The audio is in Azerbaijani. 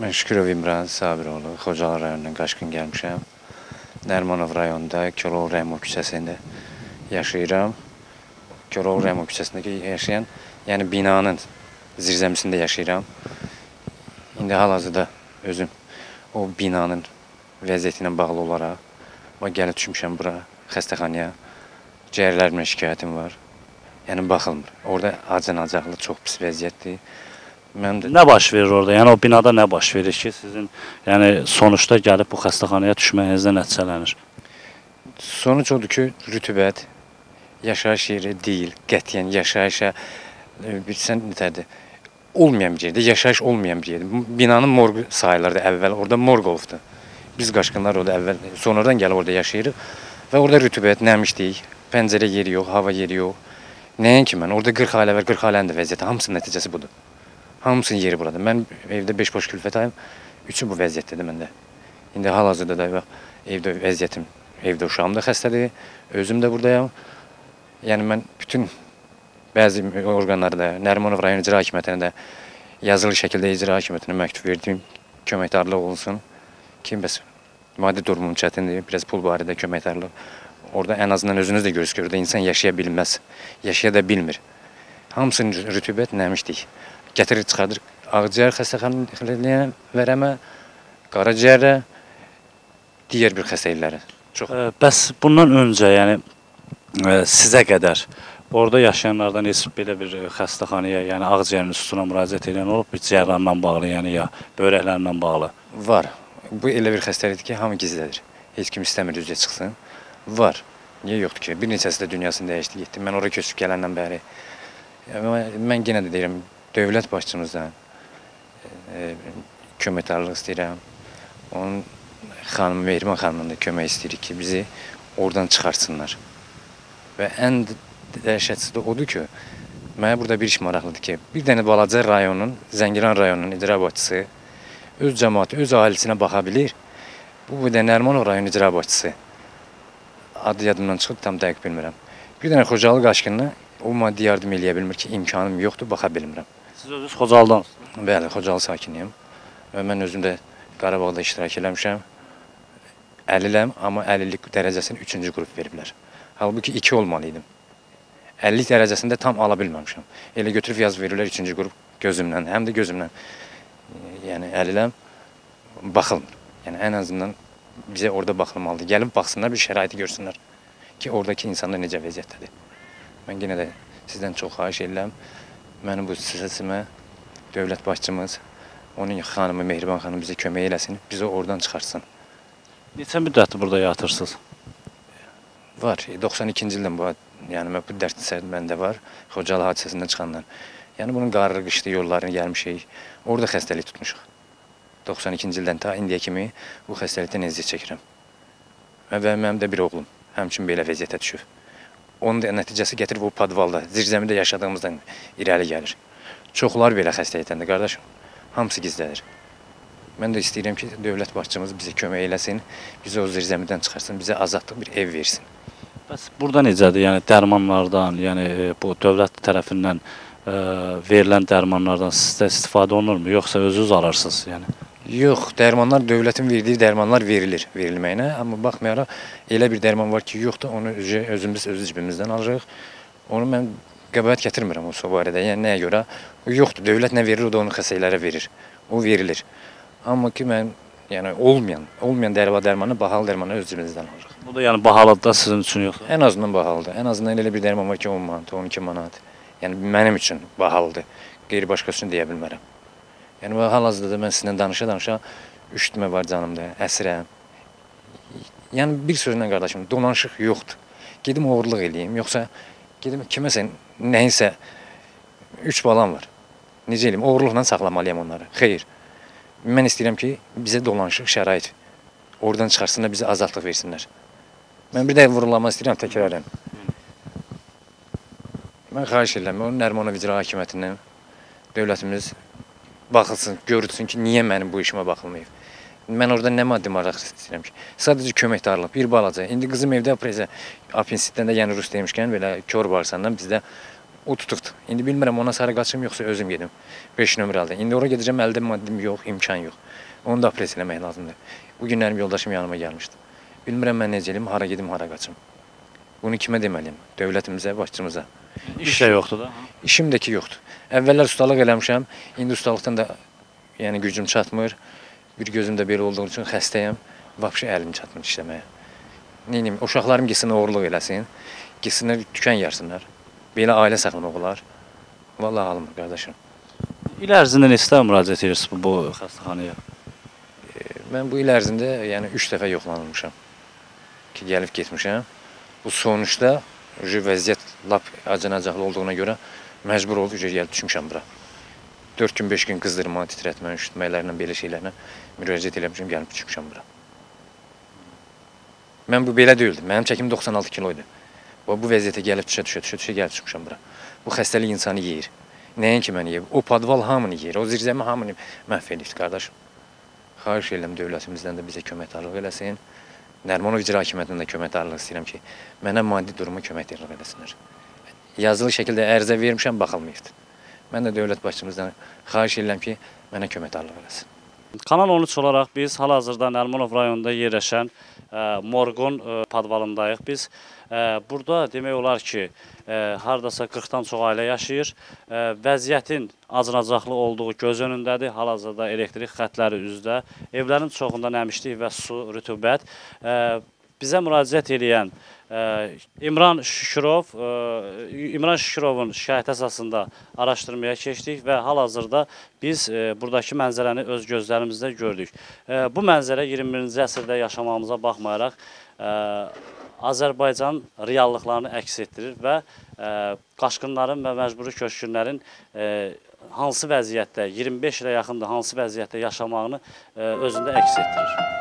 Mən Şükürov İmran Sabiroğlu, Xocalı rayonundan qaçqın gəlmişəm. Nərmanov rayonunda Kölov Rəhimov küçəsində yaşayıram. Kölov Rəhimov küçəsində yaşayan, yəni binanın zirzəmisində yaşayıram. İndi hal-hazırda özüm o binanın vəziyyəti ilə bağlı olaraq və gəlib düşmüşəm bura xəstəxanaya. Ciyərlərimlə şikayətim var. Yəni baxılmır. Orada acınacaqlı çox pis vəziyyətdir. Mən də Nə baş verir orada? Yəni o binada nə baş verir ki, sizin yəni sonuçda gəlib bu xəstəxanaya düşməyinizdə nəticələnir? Sonuç odur ki, rütubət yaşayış yeri deyil. Qətiyyən yaşayışa e, bilsən nətərdir? Olmayan bir yerdə, yaşayış olmayan bir yerdə. Binanın morqu sayılırdı əvvəl. Orada morq olubdu. Biz qaçqınlar orada əvvəl sonradan gəlib orada yaşayırıq və orada rütubət, nəmişlik, pəncərə yeri yox, hava yeri yox. Nəinki mən, orada 40 ailə var, 40 ailənin də vəziyyəti, hamısının nəticəsi budur. Hamısının yeri burada. Mən evdə 5 boş külfət ayım, üçü bu vəziyyətdədir məndə. İndi hal-hazırda da bax, evdə vəziyyətim, evdə uşağım da xəstədir, özüm də buradayam. Yəni mən bütün bəzi orqanlarda, Nərimanov rayon icra hakimiyyətinə də yazılı şəkildə icra hakimiyyətinə məktub verdim, köməkdarlıq olunsun. Kim bəs maddi durumum çətindir, biraz pul barədə köməkdarlıq. Orada ən azından özünüz də görürsünüz, orada insan yaşaya bilməz, yaşaya da bilmir. Hamısının rütubət nəmişdik. Gətirir, çıxardır ağciyər xəstəxanəyə vərəmə, qaraciyərə, digər bir xəstəliklərə. Çox Bəs bundan öncə, yəni sizə qədər orada yaşayanlardan heç belə bir xəstəxanaya, yəni ağciyərin üstünə müraciət edən olub, bir ciyərlərlə bağlı, yəni ya böyrəklərlə bağlı. Var. Bu elə bir xəstəlikdir ki, hamı gizlədir. Heç kim istəmir üzə çıxsın. Var. Niyə yoxdur ki? Bir neçəsi də dünyasını dəyişdi, getdi. Mən ora köçüb gələndən bəri mən yenə də deyirəm, dövlət başçımızdan e, köməkdarlıq istəyirəm. Onun xanım Mehriban xanımdan da kömək istəyirik ki, bizi oradan çıxartsınlar. Və ən dəhşətlisi də odur ki, mənə burada bir iş maraqlıdır ki, bir dənə balaca rayonun, Zəngilan rayonunun icra başçısı öz cəmaəti, öz ailəsinə baxa bilir. Bu bir də Nərmanov rayon icra başçısı. Adı yadımdan çıxıb tam dəqiq bilmirəm. Bir dənə Xocalı qaçqınına o maddi yardım eləyə bilmir ki, imkanım yoxdur, baxa bilmirəm. Siz özünüz Xocalıdan. Bəli, Xocalı sakiniyəm. Mən özüm də Qarabağda iştirak eləmişəm. Əliləm, amma əlillik dərəcəsini 3-cü qrup veriblər. Halbuki 2 olmalı idim. 50 dərəcəsində tam ala bilməmişəm. Elə götürüb yaz verirlər 3-cü qrup gözümlə, həm də gözümlə. Yəni əliləm, baxılmır. Yəni ən azından bizə orada baxılmalıdır. Gəlib baxsınlar, bir şəraiti görsünlər ki, oradakı insanlar necə vəziyyətdədir. Mən yenə də sizdən çox xahiş edirəm. Mənim bu səsimə dövlət başçımız, onun xanımı Mehriban xanım bizə kömək eləsin, bizi oradan çıxartsın. Neçə müddətdir burada yatırsınız? Var. 92-ci ildən bu, yəni mən bu dərd məndə var. Xocalı hadisəsindən çıxandan. Yəni bunun qarı qışlı yollarını gəlmişik. Orada xəstəlik tutmuşuq. 92-ci ildən ta indiyə kimi bu xəstəlikdən əziyyət çəkirəm. Və mənim də bir oğlum həmçinin belə vəziyyətə düşüb. Onun da nəticəsi gətirib o podvalda, zirzəmidə yaşadığımızdan irəli gəlir. Çoxlar belə xəstəlikdəndir qardaşım. Hamısı gizlədir. Mən də istəyirəm ki, dövlət başçımız bizə kömək eləsin, bizi o zirzəmidən çıxarsın, bizə azadlıq bir ev versin. Bəs burada necədir? Yəni dərmanlardan, yəni e, bu dövlət tərəfindən ə, verilən dərmanlardan sizdə istifadə olunurmu, yoxsa özünüz alırsınız? Yəni Yox, dərmanlar dövlətin verdiyi dərmanlar verilir verilməyinə, amma baxmayaraq elə bir dərman var ki, yoxdur, onu özü- özümüz öz cibimizdən alırıq. Onu mən qəbahət gətirmirəm o barədə. Yəni nəyə görə? O yoxdur. Dövlət nə verir, o da onu xəstəliklərə verir. O verilir. Amma ki mən yəni olmayan, olmayan dərva dərmanı bahalı dərmanı öz cibimizdən alırıq. bu da yəni bahalıdır da sizin üçün yoxsa? Ən azından bahalıdır. Ən azından elə bir dərman var ki, 10 manat, 12 manat. Yəni mənim üçün bahalıdır. Qeyri başqası üçün deyə bilmərəm. Yəni hal-hazırda da mən sizinlə danışa-danışa üşütmə var canımda, əsirəm. Yəni bir sözlə qardaşım, dolanışıq yoxdur. Gedim oğurluq eləyim, yoxsa gedim kiməsə nəyinsə 3 balam var. Necə eləyim? Oğurluqla saxlamalıyam onları. Xeyr. Mən istəyirəm ki, bizə dolanışıq şərait. Oradan çıxarsınlar, bizə azadlıq versinlər. Mən bir də vurulamaq istəyirəm təkrarən. Mən xahiş edirəm, onun Nərmanov icra hakimiyyətindən dövlətimiz baxılsın, görülsün ki, niyə mənim bu işimə baxılmayıb. Mən orada nə maddi maraq istəyirəm ki, sadəcə köməkdarlıq, bir balaca. İndi qızım evdə preza apensitdən də yəni rus demişkən belə kör barsandan bizdə O tutuqdur. İndi bilmirəm ona sarı qaçım yoxsa özüm gedim. 5 nömrəli. İndi ora gedəcəm, əldə maddim yox, imkan yox. Onu da apres eləmək lazımdır. Bu günlərim yoldaşım yanıma gəlmişdi. Bilmirəm mən necə eləyim, hara gedim, hara qaçım. Bunu kimə deməliyəm? Dövlətimizə, başçımıza. İş də yoxdur da. İşim də ki yoxdur. Əvvəllər ustalıq eləmişəm, indi ustalıqdan da yəni gücüm çatmır. Bir gözüm də belə olduğu üçün xəstəyəm. Vəbşə əlim çatmır işləməyə. Neynim, uşaqlarım gitsin oğurluq eləsin. Gitsinlər dükan yarsınlar. Belə ailə saxlamaq olar. Vallahi almır qardaşım. İl ərzində neçə müraciət edirsiniz bu, bu xəstəxanaya? Mən bu il ərzində yəni 3 dəfə yoxlanılmışam. Ki gəlib getmişəm. Bu sonuçda vəziyyət lap acınacaqlı olduğuna görə məcbur olub uje gəlib düşmüşəm bura. 4 gün 5 gün qızdırma, titrətmə, üşütməklərlə belə şeylərlə müraciət eləmişəm, gəlib düşmüşəm bura. Mən bu belə deyildi. Mənim çəkim 96 kilo idi. Bu, bu vəziyyətə gəlib düşə düşə düşə düşə gəlib çıxmışam bura. Bu xəstəlik insanı yeyir. Nəinki məni yeyir. O podval hamını yeyir. O zirzəmi hamını məhv edibdir qardaşım. Xahiş edirəm dövlətimizdən də bizə köməkdarlıq eləsin. Nərmanov icra hakimiyyətindən də köməkdarlıq istəyirəm ki, mənə maddi duruma köməkdarlıq eləsinlər. Yazılı şəkildə ərizə vermişəm, baxılmayıbdı. Mən də dövlət başçımızdan xahiş edirəm ki, mənə köməkdarlıq eləsin. Kanal 13 olaraq biz hal-hazırda Nərmanov rayonunda yerləşən ə, Morqun ə, podvalındayıq. Biz ə, burada demək olar ki, hardasa 40-dan çox ailə yaşayır. Vəziyyətin acınacaqlı olduğu göz önündədir. Hal-hazırda elektrik xətləri üzdə. Evlərin çoxunda nəmişlik və su, rütubət. Bizə müraciət edən ə, İmran Şükürov, ə, İmran Şükürovun şikayət əsasında araşdırmaya keçdik və hal-hazırda biz ə, buradakı mənzərəni öz gözlərimizdə gördük. Bu mənzərə 21-ci əsrdə yaşamağımıza baxmayaraq Azərbaycan reallıqlarını əks etdirir və ə, qaçqınların və məcburi köçkünlərin ə, hansı vəziyyətdə, 25 ilə yaxındır hansı vəziyyətdə yaşamağını ə, özündə əks etdirir.